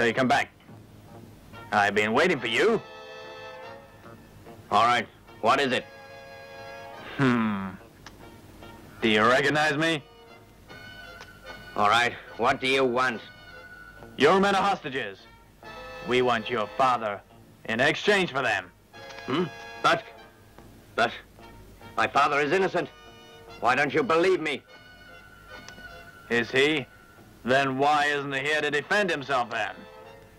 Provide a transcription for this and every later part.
So you come back. I've been waiting for you. All right, what is it? Hmm. Do you recognize me? All right, what do you want? Your men are hostages. We want your father in exchange for them. Hmm? But, but, my father is innocent. Why don't you believe me? Is he? Then why isn't he here to defend himself then?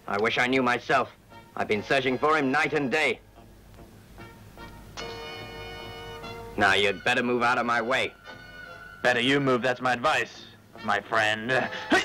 I wish I knew myself. I've been searching for him night and day. Now, you'd better move out of my way. Better you move, that's my advice, my friend.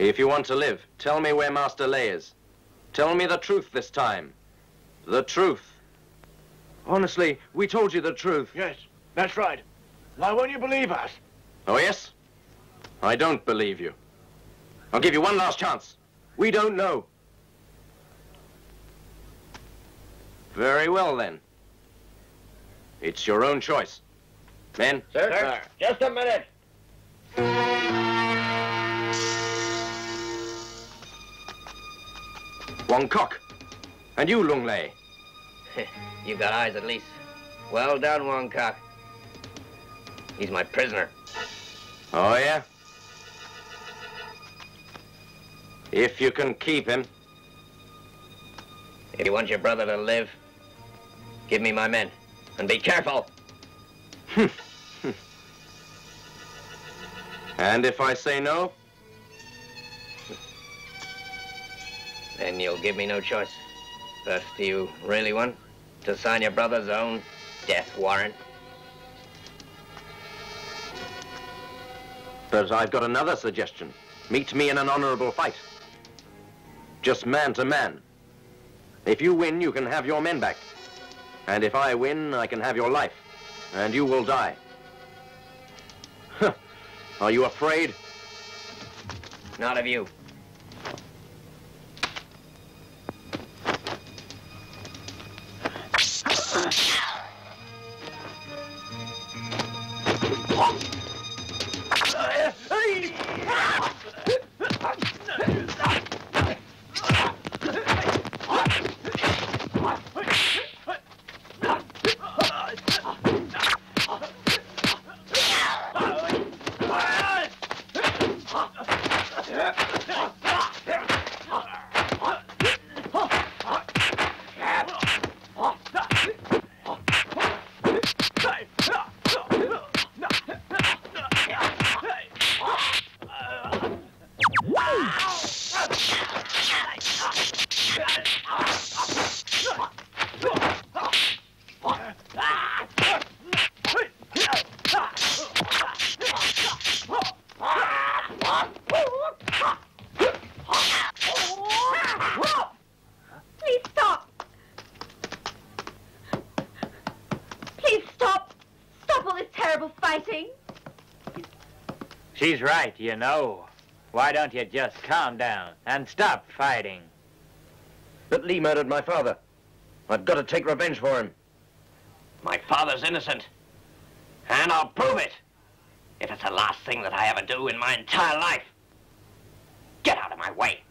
If you want to live, tell me where Master Lay is. Tell me the truth this time. The truth. Honestly, we told you the truth. Yes, that's right. Why won't you believe us? Oh, yes? I don't believe you. I'll give you one last chance. We don't know. Very well, then. It's your own choice. Men? Sir? Sir. Just a minute. Wong Kok. And you, Lung Lei. You've got eyes at least. Well done, Wong Kok. He's my prisoner. Oh, yeah? If you can keep him. If you want your brother to live, give me my men. And be careful. and if I say no? Then you'll give me no choice. But do you really want to sign your brother's own death warrant? But I've got another suggestion. Meet me in an honorable fight. Just man to man. If you win, you can have your men back. And if I win, I can have your life. And you will die. Are you afraid? Not of you. Yeah. Please stop. Please stop. Stop all this terrible fighting. She's right, you know. Why don't you just calm down and stop fighting? But Lee murdered my father. I've got to take revenge for him. My father's innocent. And I'll prove it. If it's the last thing that I ever do in my entire life. My way.